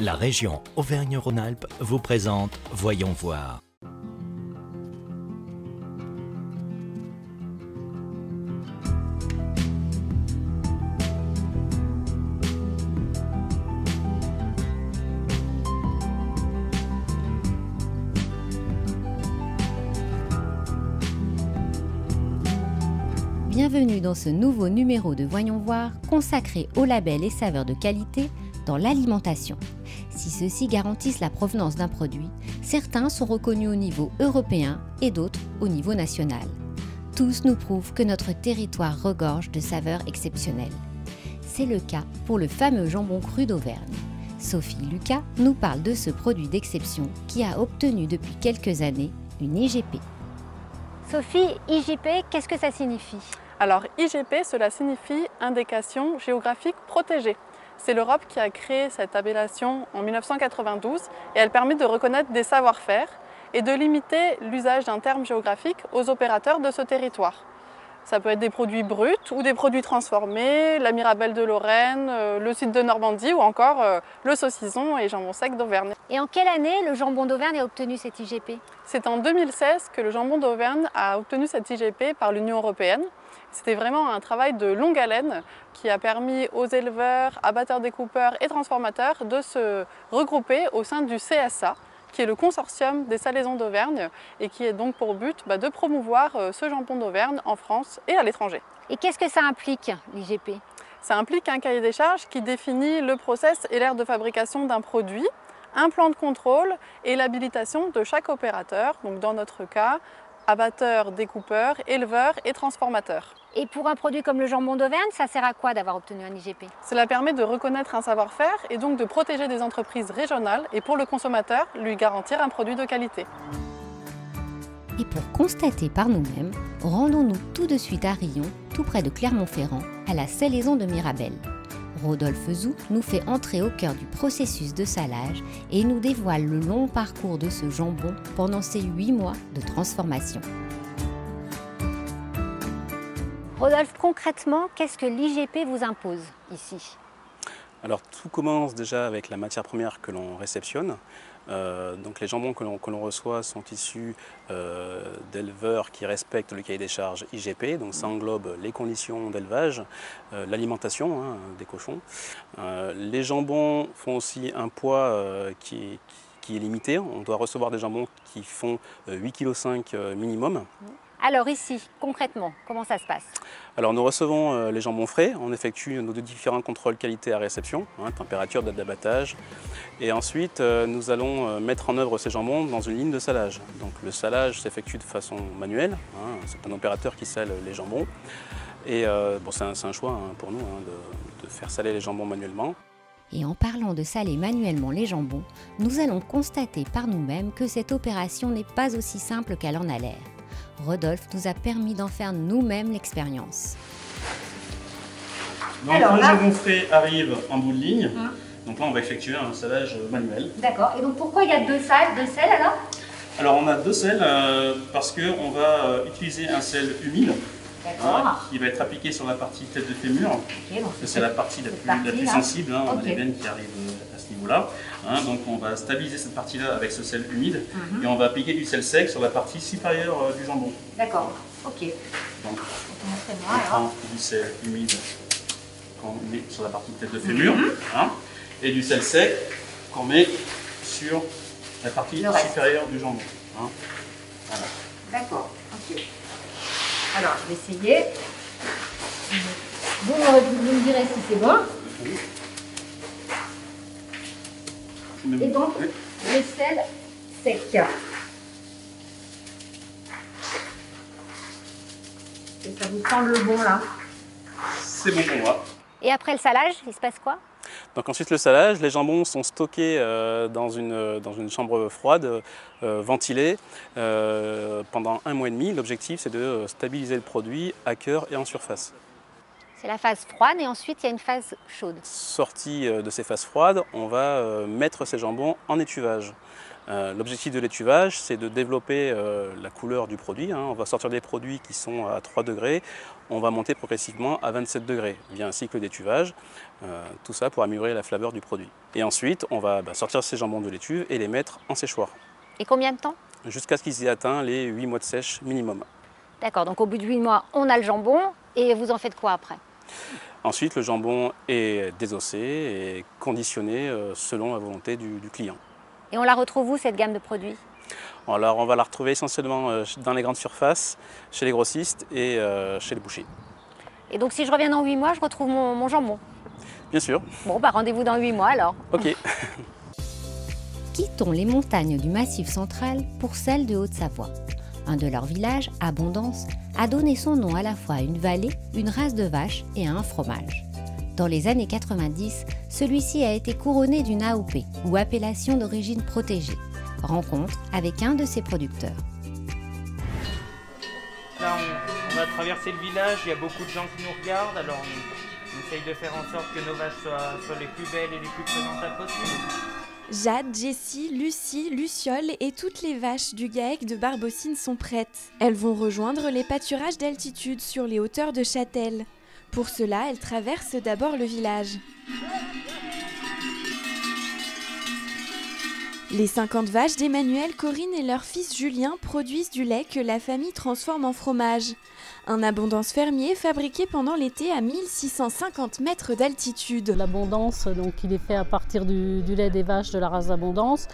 La région Auvergne-Rhône-Alpes vous présente Voyons voir. Bienvenue dans ce nouveau numéro de Voyons voir consacré aux labels et saveurs de qualité dans l'alimentation. Si ceux-ci garantissent la provenance d'un produit, certains sont reconnus au niveau européen et d'autres au niveau national. Tous nous prouvent que notre territoire regorge de saveurs exceptionnelles. C'est le cas pour le fameux jambon cru d'Auvergne. Sophie Lucas nous parle de ce produit d'exception qui a obtenu depuis quelques années une IGP. Sophie, IGP, qu'est-ce que ça signifie? Alors IGP, cela signifie indication géographique protégée. C'est l'Europe qui a créé cette appellation en 1992 et elle permet de reconnaître des savoir-faire et de limiter l'usage d'un terme géographique aux opérateurs de ce territoire. Ça peut être des produits bruts ou des produits transformés, la Mirabelle de Lorraine, euh, le site de Normandie ou encore euh, le saucisson et jambon sec d'Auvergne. Et en quelle année le jambon d'Auvergne a obtenu cette IGP C'est en 2016 que le jambon d'Auvergne a obtenu cette IGP par l'Union européenne. C'était vraiment un travail de longue haleine qui a permis aux éleveurs, abatteurs, découpeurs et transformateurs de se regrouper au sein du CSA, qui est le consortium des salaisons d'Auvergne et qui est donc pour but bah, de promouvoir euh, ce jambon d'Auvergne en France et à l'étranger. Et qu'est-ce que ça implique, l'IGP? Ça implique un cahier des charges qui définit le process et l'aire de fabrication d'un produit, un plan de contrôle et l'habilitation de chaque opérateur, donc dans notre cas, abatteur, découpeur, éleveur et transformateur. Et pour un produit comme le jambon d'Auvergne, ça sert à quoi d'avoir obtenu un IGP Cela permet de reconnaître un savoir-faire et donc de protéger des entreprises régionales et pour le consommateur, lui garantir un produit de qualité. Et pour constater par nous-mêmes, rendons-nous tout de suite à Rion, tout près de Clermont-Ferrand, à la salaison de Mirabel. Rodolphe Zou nous fait entrer au cœur du processus de salage et nous dévoile le long parcours de ce jambon pendant ces huit mois de transformation. Rodolphe, concrètement, qu'est-ce que l'IGP vous impose ici? Alors tout commence déjà avec la matière première que l'on réceptionne. Euh, donc les jambons que l'on reçoit sont issus euh, d'éleveurs qui respectent le cahier des charges IGP, donc ça englobe les conditions d'élevage, euh, l'alimentation hein, des cochons. Les jambons font aussi un poids qui qui, est, limité, on doit recevoir des jambons qui font 8,5 kg minimum. Alors ici, concrètement, comment ça se passe? Alors nous recevons euh, les jambons frais, on effectue nos deux différents contrôles qualité à réception, hein, température, date d'abattage, et ensuite euh, nous allons euh, mettre en œuvre ces jambons dans une ligne de salage. Donc le salage s'effectue de façon manuelle, hein, c'est un opérateur qui sale les jambons, et euh, bon, c'est un, un, choix hein, pour nous hein, de, de faire saler les jambons manuellement. Et en parlant de saler manuellement les jambons, nous allons constater par nous-mêmes que cette opération n'est pas aussi simple qu'elle en a l'air. Rodolphe nous a permis d'en faire nous-mêmes l'expérience. Donc Alors, le jambon frais arrive en bout de ligne. Hum. Donc là, on va effectuer un salage manuel. D'accord. Et donc pourquoi il y a deux salles, deux sels alors? Alors on a deux sels euh, parce qu'on va euh, utiliser un sel humide hein, qui va être appliqué sur la partie tête de fémur. Okay, c'est la partie la plus, partie, la plus sensible. Hein, okay. On a des veines qui arrivent à ce niveau-là. Hein, donc on va stabiliser cette partie-là avec ce sel humide mm -hmm. et on va appliquer du sel sec sur la partie supérieure euh, du jambon. D'accord, ok. Donc on prend du sel humide qu'on met sur la partie tête de fémur mm -hmm. hein, et du sel sec qu'on met sur la partie supérieure du jambon. Hein. Voilà. D'accord, ok. Alors je vais essayer. Vous, vous me direz si c'est bon. Et donc, le sel sec. Et ça vous semble bon là? C'est bon pour moi. Et après le salage, il se passe quoi? Ensuite le salage, les jambons sont stockés euh, dans, une, dans une chambre froide, euh, ventilée, euh, pendant un mois et demi. L'objectif c'est de stabiliser le produit à cœur et en surface. C'est la phase froide et ensuite il y a une phase chaude. Sortie de ces phases froides, on va mettre ces jambons en étuvage. Euh, l'objectif de l'étuvage, c'est de développer euh, la couleur du produit. Hein. On va sortir des produits qui sont à 3 degrés, on va monter progressivement à 27 degrés via un cycle d'étuvage. tout ça pour améliorer la flaveur du produit. Et ensuite, on va bah, sortir ces jambons de l'étuve et les mettre en séchoir. Et combien de temps? Jusqu'à ce qu'ils aient atteint les 8 mois de sèche minimum. D'accord, donc au bout de 8 mois, on a le jambon et vous en faites quoi après? Ensuite, le jambon est désossé et conditionné euh, selon la volonté du, client. Et on la retrouve où cette gamme de produits? Alors, on va la retrouver essentiellement euh, dans les grandes surfaces, chez les grossistes et euh, chez les bouchers. Et donc si je reviens dans 8 mois, je retrouve mon, mon jambon? Bien sûr. Bon, bah rendez-vous dans 8 mois alors. Ok. Quittons les montagnes du Massif central pour celles de Haute-Savoie. Un de leurs villages, Abondance, a donné son nom à la fois à une vallée, une race de vaches et à un fromage. Dans les années 90, celui-ci a été couronné d'une AOP, ou appellation d'origine protégée. Rencontre avec un de ses producteurs. Là, on, va traverser le village, il y a beaucoup de gens qui nous regardent, alors on, essaye de faire en sorte que nos vaches soient, soient les plus belles et les plus présentables possibles. Jade, Jessie, Lucie, Luciole et toutes les vaches du GAEC de Barbocine sont prêtes. Elles vont rejoindre les pâturages d'altitude sur les hauteurs de Châtel. Pour cela, elles traversent d'abord le village. Les 50 vaches d'Emmanuel, Corinne et leur fils Julien produisent du lait que la famille transforme en fromage. Un abondance fermier fabriqué pendant l'été à 1650 mètres d'altitude. L'abondance, donc il est fait à partir du, lait des vaches de la race d'abondance.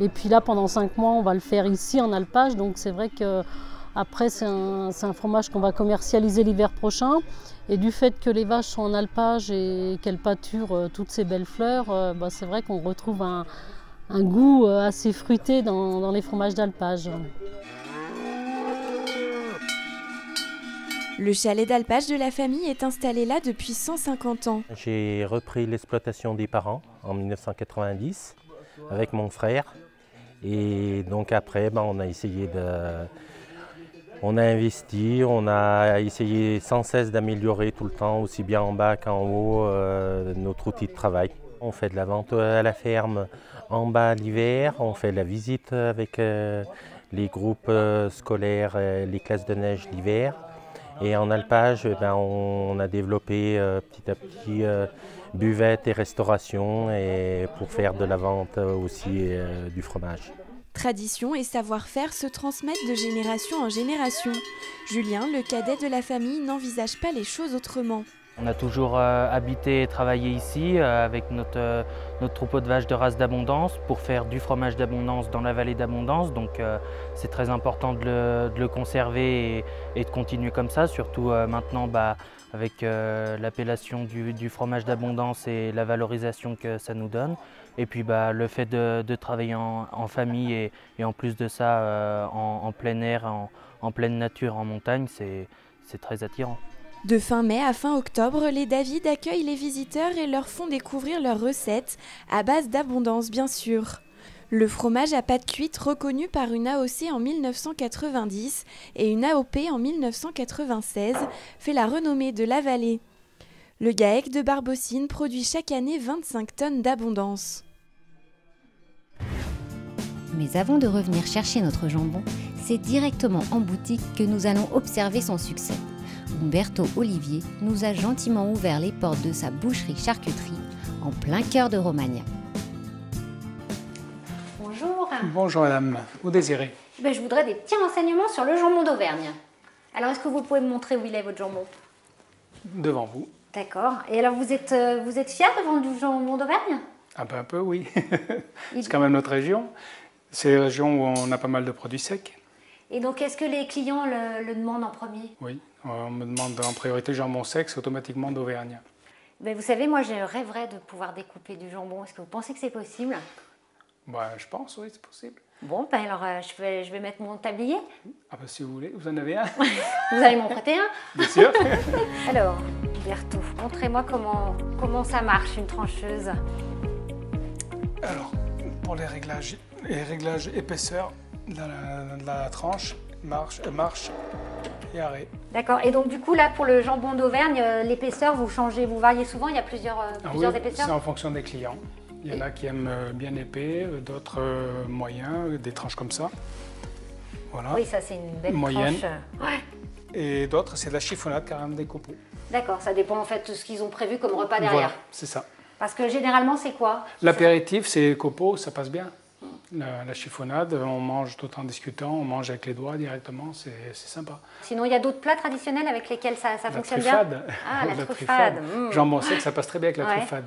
Et puis là, pendant 5 mois, on va le faire ici en alpage. Donc c'est vrai que après, c'est un, fromage qu'on va commercialiser l'hiver prochain. Et du fait que les vaches sont en alpage et qu'elles pâturent euh, toutes ces belles fleurs, euh, bah, c'est vrai qu'on retrouve un, un goût euh, assez fruité dans, les fromages d'alpage. Le chalet d'alpage de la famille est installé là depuis 150 ans. J'ai repris l'exploitation des parents en 1990 avec mon frère. Et donc après, ben, on a essayé de... On a investi, on a essayé sans cesse d'améliorer tout le temps, aussi bien en bas qu'en haut, euh, notre outil de travail. On fait de la vente à la ferme en bas l'hiver, on fait la visite avec euh, les groupes euh, scolaires, les classes de neige l'hiver. Et en alpage, eh ben, on, a développé euh, petit à petit buvette et restauration et pour faire de la vente aussi du fromage. Tradition et savoir-faire se transmettent de génération en génération. Julien, le cadet de la famille, n'envisage pas les choses autrement. On a toujours euh, habité et travaillé ici euh, avec notre, euh, notre, troupeau de vaches de race d'abondance pour faire du fromage d'abondance dans la vallée d'abondance. Donc c'est très important de le, conserver et, de continuer comme ça, surtout maintenant bah, avec l'appellation du, fromage d'abondance et la valorisation que ça nous donne. Et puis bah, le fait de, travailler en, famille et, en plus de ça en, plein air, en pleine nature, en montagne, c'est très attirant. De fin mai à fin octobre, les David accueillent les visiteurs et leur font découvrir leurs recettes, à base d'abondance bien sûr. Le fromage à pâte cuite reconnu par une AOC en 1990 et une AOP en 1996 fait la renommée de la vallée. Le GAEC de Barbocine produit chaque année 25 tonnes d'abondance. Mais avant de revenir chercher notre jambon, c'est directement en boutique que nous allons observer son succès. Umberto Olivier nous a gentiment ouvert les portes de sa boucherie-charcuterie en plein cœur de Romagna. Bonjour. Bonjour madame, vous désirez ben, Je voudrais des petits renseignements sur le jambon d'Auvergne. Alors est-ce que vous pouvez me montrer où il est votre jambon? Devant vous. D'accord. Et alors vous êtes, euh, vous êtes fier de vendre du jambon d'Auvergne? Un peu, un peu, oui. C'est quand même notre région. C'est une région où on a pas mal de produits secs. Et donc, est-ce que les clients le, demandent en premier? Oui, on me demande en priorité jambon sec, c'est automatiquement d'Auvergne. Ben, vous savez, moi, je rêverais de pouvoir découper du jambon. Est-ce que vous pensez que c'est possible? Bah, Je pense, oui, c'est possible. Bon, ben alors, euh, je, vais, je vais mettre mon tablier. Ah bah, si vous voulez, vous en avez un Vous allez m'en prêter un Bien sûr Alors, Berthaud, montrez-moi comment, comment ça marche, une trancheuse. Alors, pour les réglages, les réglages épaisseur, de la, tranche, marche, euh, marche et arrêt. D'accord. Et donc du coup là pour le jambon d'Auvergne, euh, l'épaisseur vous changez, vous variez souvent. Il y a plusieurs, euh, ah plusieurs épaisseurs. C'est en fonction des clients. Il y en a qui aiment bien épais, d'autres moyens, des tranches comme ça. Voilà. Oui, ça c'est une belle Moyenne. tranche. Ouais. Et d'autres, c'est de la chiffonnade carrément des copeaux. D'accord, ça dépend en fait de ce qu'ils ont prévu comme repas derrière. Voilà, c'est ça. Parce que généralement, c'est quoi? L'apéritif, c'est copeaux, ça passe bien. La, la chiffonnade, on mange tout en discutant, on mange avec les doigts directement, c'est sympa. Sinon, il y a d'autres plats traditionnels avec lesquels ça, ça La fonctionne truffade. bien Ah, la, La truffade. truffade. mmh. Jambon sec, ça passe très bien avec la Ouais, truffade.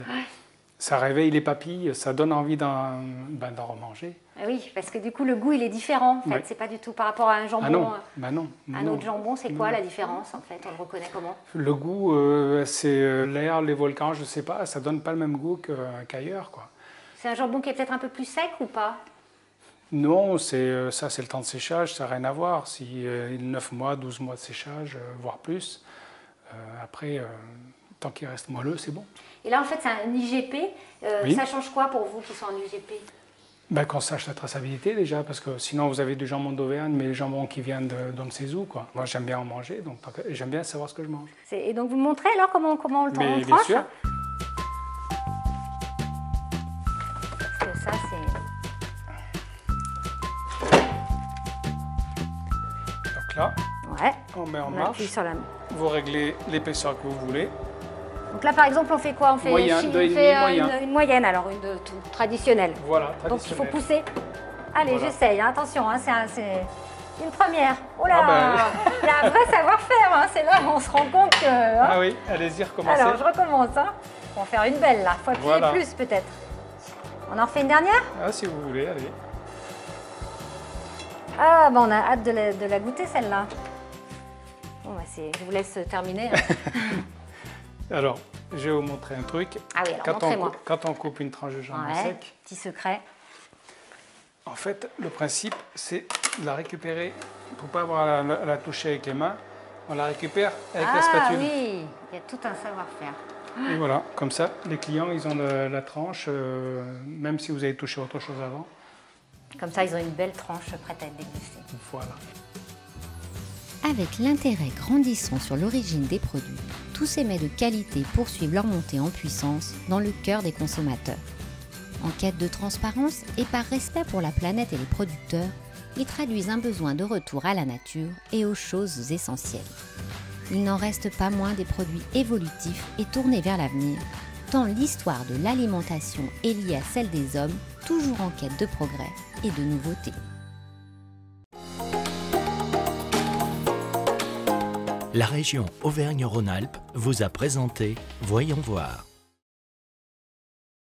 Ça réveille les papilles, ça donne envie d'en ben, remanger. Ah Oui, parce que du coup, le goût, il est différent. En fait, Ouais. c'est pas du tout par rapport à un jambon. ah non, bah non. Un non. autre jambon, c'est quoi la différence en fait? On le reconnaît comment? Le goût, euh, c'est euh, l'air, les volcans, je sais pas, ça donne pas le même goût qu'ailleurs. quoi. C'est un jambon qui est peut-être un peu plus sec ou pas? Non, c'est euh, ça, c'est le temps de séchage, ça n'a rien à voir. Si euh, 9 mois, 12 mois de séchage, euh, voire plus, euh, après, tant qu'il reste moelleux, c'est bon. Et là, en fait, c'est un IGP. Oui. Ça change quoi pour vous qui sont en IGP Ben, qu'on sache la traçabilité déjà, parce que sinon vous avez du jambon d'Auvergne, mais les jambons qui viennent de d'on ne sait où. Quoi. Moi j'aime bien en manger, donc j'aime bien savoir ce que je mange. Et donc, vous me montrez alors comment, comment on le le bien tranche? sûr. On met en On marche, appuie sur la. vous réglez l'épaisseur que vous voulez. Donc là, par exemple, on fait quoi? On fait, Moyen, chi- deux on et fait, demi, moyen. Une, une moyenne, alors une de, tout- traditionnelle. Voilà, Donc il faut pousser. Allez, Voilà. j'essaye. hein, Attention, hein, c'est un- c'est une première. Oh là, Ah ben. il y a un vrai savoir-faire. hein, C'est là où on se rend compte que. Ah oui, allez-y, recommencez. Alors, je recommence. On va faire une belle là. Faut appuyer Voilà. plus peut-être. On en refait une dernière? Ah, si vous voulez, allez. Ah, bah on a hâte de la, de la goûter celle-là. Je vous laisse terminer. Alors, je vais vous montrer un truc. Ah oui, alors quand, on, montrez-moi. cou- quand on coupe une tranche de jambon Ouais, sec, petit secret. en fait, le principe, c'est de la récupérer pour pas avoir à la, à la toucher avec les mains. On la récupère avec ah la spatule. oui, il y a tout un savoir-faire. Et voilà, comme ça, les clients, ils ont le- la tranche, euh, même si vous avez touché autre chose avant. Comme ça, ils ont une belle tranche prête à être dégustée. Voilà. Avec l'intérêt grandissant sur l'origine des produits, tous ces mets de qualité poursuivent leur montée en puissance dans le cœur des consommateurs. En quête de transparence et par respect pour la planète et les producteurs, ils traduisent un besoin de retour à la nature et aux choses essentielles. Il n'en reste pas moins des produits évolutifs et tournés vers l'avenir, tant l'histoire de l'alimentation est liée à celle des hommes, toujours en quête de progrès et de nouveautés. La région Auvergne-Rhône-Alpes vous a présenté Voyons voir.